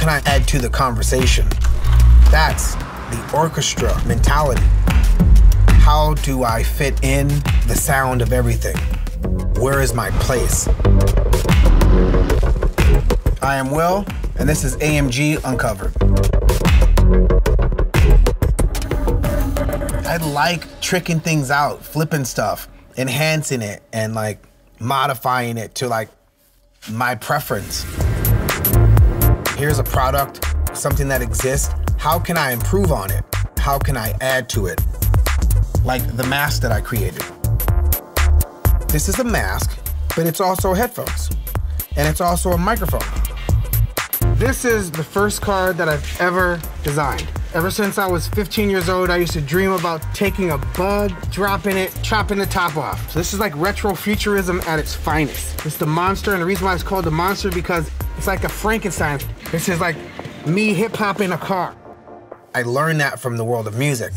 can I add to the conversation? That's the orchestra mentality. How do I fit in the sound of everything? Where is my place? I am Will, and this is AMG Uncovered. I like tricking things out, flipping stuff, enhancing it, and like modifying it to like my preference. Here's a product, something that exists. How can I improve on it? How can I add to it? Like the mask that I created. This is a mask, but it's also headphones. And it's also a microphone. This is the first card that I've ever designed. Ever since I was 15 years old, I used to dream about taking a bud, dropping it, chopping the top off. So this is like retro futurism at its finest. It's the monster, and the reason why it's called the monster because it's like a Frankenstein. This is like me hip hop in a car. I learned that from the world of music.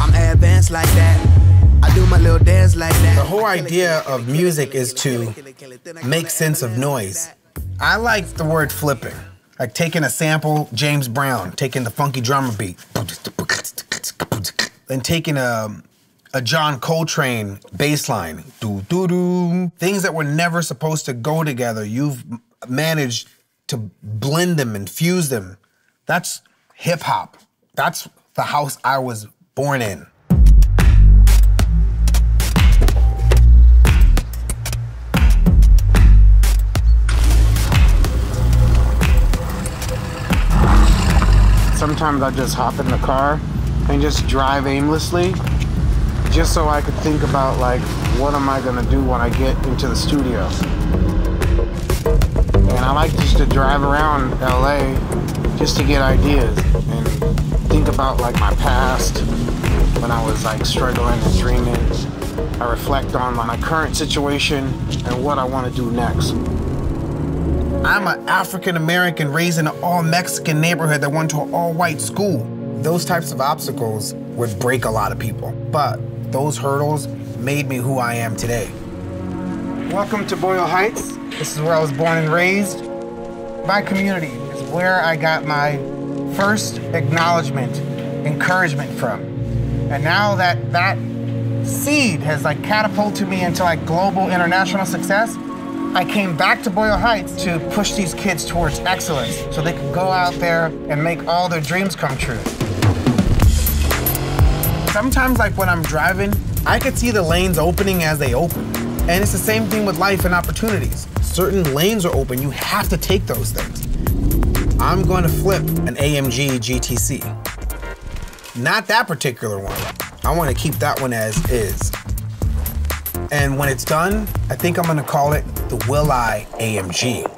I'm advanced like that. I do my little dance like that. The whole idea of music is to make sense of noise. I like the word flipping. Like taking a sample, James Brown, taking the funky drummer beat, and taking a, a John Coltrane bass line, doo doo doo. Things that were never supposed to go together, you've managed to blend them and fuse them. That's hip hop. That's the house I was born in. Sometimes I just hop in the car and just drive aimlessly just so I could think about like what am I gonna do when I get into the studio. And I like just to drive around LA just to get ideas and think about like my past when I was like struggling and dreaming. I reflect on my current situation and what I want to do next. I'm an African American raised in an all Mexican neighborhood that went to an all white school. Those types of obstacles would break a lot of people, but those hurdles made me who I am today. Welcome to Boyle Heights. This is where I was born and raised. My community is where I got my first acknowledgement, encouragement from. And now that that seed has like catapulted me into like global international success, I came back to Boyle Heights to push these kids towards excellence so they could go out there and make all their dreams come true. Sometimes, like when I'm driving, I could see the lanes opening as they open. And it's the same thing with life and opportunities. Certain lanes are open, you have to take those things. I'm going to flip an AMG GTC. Not that particular one. I want to keep that one as is. And when it's done, I think I'm gonna call it the Will I AMG.